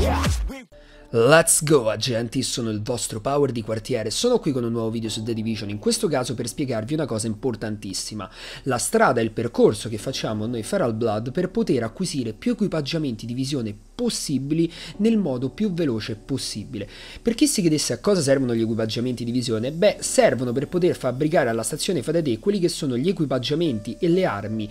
Yeah. Let's go agenti, sono il vostro power di quartiere, sono qui con un nuovo video su The Division, in questo caso per spiegarvi una cosa importantissima, la strada e il percorso che facciamo noi Feral Blood per poter acquisire più equipaggiamenti di visione possibili nel modo più veloce possibile. Per chi si chiedesse a cosa servono gli equipaggiamenti di visione, beh, servono per poter fabbricare alla stazione Te quelli che sono gli equipaggiamenti e le armi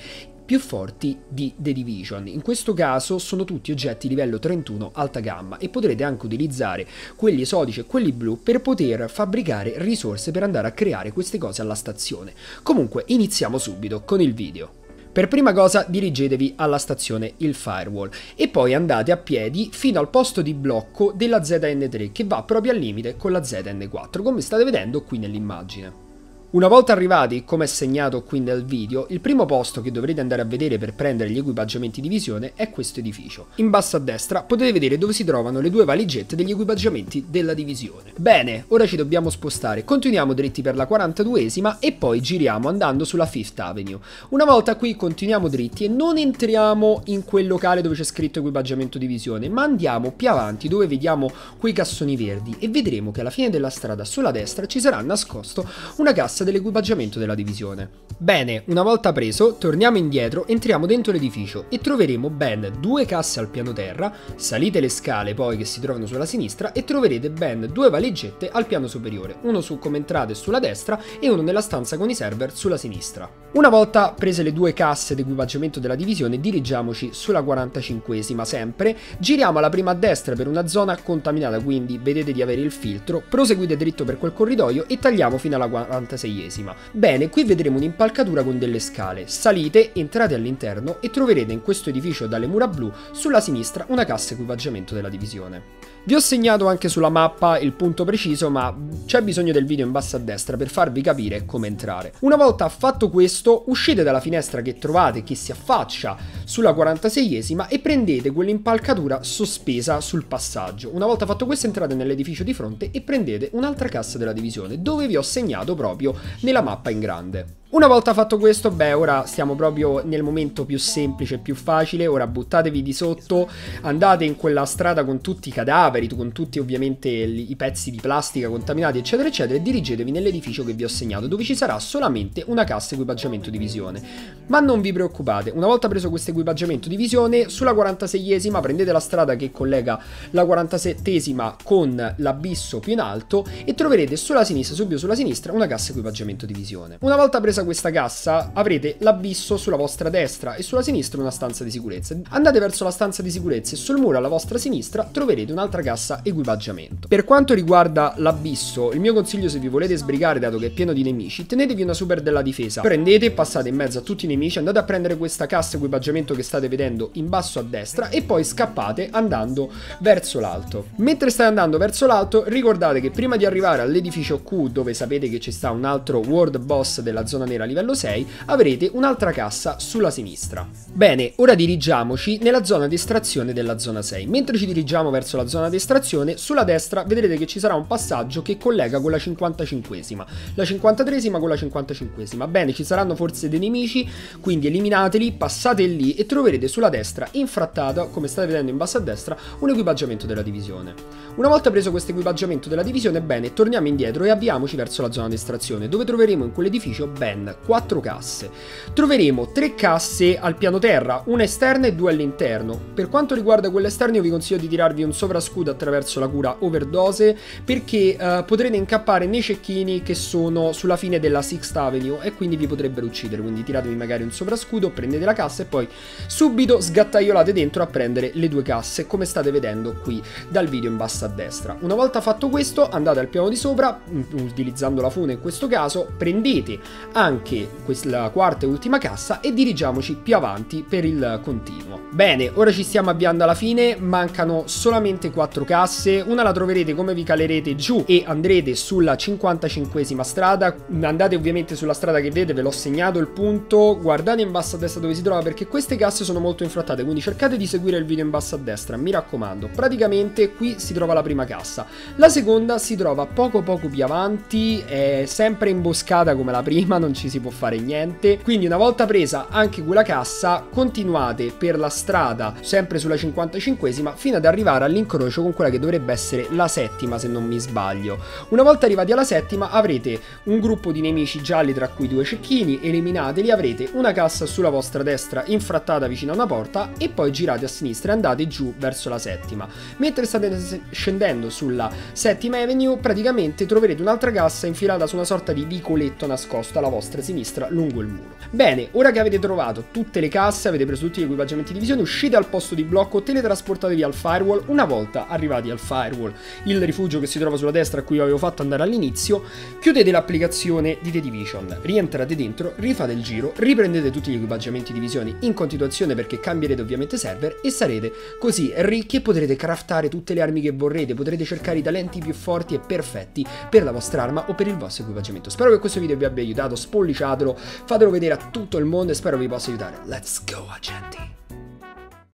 più forti di The Division. In questo caso sono tutti oggetti livello 31 alta gamma e potrete anche utilizzare quelli esodici e quelli blu per poter fabbricare risorse per andare a creare queste cose alla stazione. Comunque iniziamo subito con il video. Per prima cosa dirigetevi alla stazione Il Firewall e poi andate a piedi fino al posto di blocco della ZN3 che va proprio al limite con la ZN4 come state vedendo qui nell'immagine. Una volta arrivati, come segnato qui nel video, il primo posto che dovrete andare a vedere per prendere gli equipaggiamenti di visione è questo edificio. In basso a destra potete vedere dove si trovano le due valigette degli equipaggiamenti della divisione. Bene, ora ci dobbiamo spostare, continuiamo dritti per la 42esima e poi giriamo andando sulla Fifth Avenue. Una volta qui continuiamo dritti e non entriamo in quel locale dove c'è scritto equipaggiamento di visione, ma andiamo più avanti dove vediamo quei cassoni verdi e vedremo che alla fine della strada sulla destra ci sarà nascosto una cassa cassa dell'equipaggiamento della divisione. Bene, una volta preso, torniamo indietro, entriamo dentro l'edificio e troveremo ben due casse al piano terra, salite le scale poi che si trovano sulla sinistra e troverete ben due valigette al piano superiore, uno su come entrate sulla destra e uno nella stanza con i server sulla sinistra. Una volta prese le due casse d'equipaggiamento della divisione, dirigiamoci sulla 45esima sempre, giriamo alla prima destra per una zona contaminata, quindi vedete di avere il filtro, proseguite dritto per quel corridoio e tagliamo fino alla 46 46esima. Bene, qui vedremo un'impalcatura con delle scale. Salite, entrate all'interno e troverete in questo edificio dalle mura blu sulla sinistra una cassa equipaggiamento della divisione. Vi ho segnato anche sulla mappa il punto preciso, ma c'è bisogno del video in basso a destra per farvi capire come entrare. Una volta fatto questo, uscite dalla finestra che trovate che si affaccia sulla 46esima e prendete quell'impalcatura sospesa sul passaggio. Una volta fatto questo entrate nell'edificio di fronte e prendete un'altra cassa della divisione, dove vi ho segnato proprio nella mappa in grande. Una volta fatto questo, beh, ora stiamo proprio nel momento più semplice e più facile, ora buttatevi di sotto, andate in quella strada con tutti i cadaveri, con tutti ovviamente i pezzi di plastica contaminati, eccetera, eccetera, e dirigetevi nell'edificio che vi ho segnato, dove ci sarà solamente una cassa equipaggiamento di visione. Ma non vi preoccupate, una volta preso questo equipaggiamento di visione, sulla 46esima prendete la strada che collega la 47esima con l'abisso più in alto e troverete sulla sinistra, subito sulla sinistra, una cassa equipaggiamento di visione. Una volta presa questa cassa avrete l'abisso sulla vostra destra e sulla sinistra una stanza di sicurezza. Andate verso la stanza di sicurezza e sul muro alla vostra sinistra troverete un'altra cassa equipaggiamento. Per quanto riguarda l'abisso, il mio consiglio se vi volete sbrigare dato che è pieno di nemici, tenetevi una super della difesa. Prendete, passate in mezzo a tutti i nemici, andate a prendere questa cassa equipaggiamento che state vedendo in basso a destra e poi scappate andando verso l'alto. Mentre state andando verso l'alto, ricordate che prima di arrivare all'edificio Q dove sapete che ci sta un altro world boss della zona nera livello 6, avrete un'altra cassa sulla sinistra. Bene, ora dirigiamoci nella zona di estrazione della zona 6. Mentre ci dirigiamo verso la zona di estrazione, sulla destra vedrete che ci sarà un passaggio che collega con la 55esima, la 53esima con la 55esima. Bene, ci saranno forse dei nemici, quindi eliminateli, passate lì e troverete sulla destra, infrattata, come state vedendo in basso a destra, un equipaggiamento della divisione. Una volta preso questo equipaggiamento della divisione, bene, torniamo indietro e avviamoci verso la zona di estrazione, dove troveremo in quell'edificio ben 4 casse. Troveremo 3 casse al piano terra, una esterna e due all'interno. Per quanto riguarda quelle esterne io vi consiglio di tirarvi un sovrascudo attraverso la cura overdose perché uh, potrete incappare nei cecchini che sono sulla fine della Sixth Avenue e quindi vi potrebbero uccidere, quindi tiratevi magari un sovrascudo, prendete la cassa e poi subito sgattaiolate dentro a prendere le due casse come state vedendo qui dal video in basso a destra. Una volta fatto questo andate al piano di sopra, utilizzando la fune in questo caso, prendete anche anche la quarta e ultima cassa e dirigiamoci più avanti per il continuo. Bene, ora ci stiamo avviando alla fine, mancano solamente quattro casse, una la troverete come vi calerete giù e andrete sulla 55esima strada, andate ovviamente sulla strada che vedete, ve l'ho segnato il punto, guardate in basso a destra dove si trova perché queste casse sono molto infrattate, quindi cercate di seguire il video in basso a destra, mi raccomando. Praticamente qui si trova la prima cassa, la seconda si trova poco poco più avanti, è sempre imboscata come la prima, non ci si può fare niente, quindi una volta presa anche quella cassa, continuate per la strada, sempre sulla 55esima, fino ad arrivare all'incrocio con quella che dovrebbe essere la settima se non mi sbaglio. Una volta arrivati alla settima avrete un gruppo di nemici gialli tra cui due cecchini, eliminateli, avrete una cassa sulla vostra destra infrattata vicino a una porta e poi girate a sinistra e andate giù verso la settima. Mentre state scendendo sulla settima avenue praticamente troverete un'altra cassa infilata su una sorta di vicoletto nascosto alla vostra sinistra lungo il muro. Bene, ora che avete trovato tutte le casse, avete preso tutti gli equipaggiamenti di visione, uscite al posto di blocco, teletrasportatevi al firewall, una volta arrivati al firewall, il rifugio che si trova sulla destra a cui avevo fatto andare all'inizio, chiudete l'applicazione di The Division, rientrate dentro, rifate il giro, riprendete tutti gli equipaggiamenti di visione in continuazione perché cambierete ovviamente server e sarete così ricchi e potrete craftare tutte le armi che vorrete, potrete cercare i talenti più forti e perfetti per la vostra arma o per il vostro equipaggiamento. Spero che questo video vi abbia aiutato, spolliciatelo, fatelo vedere a tutto il mondo e spero vi possa aiutare. Let's go agenti!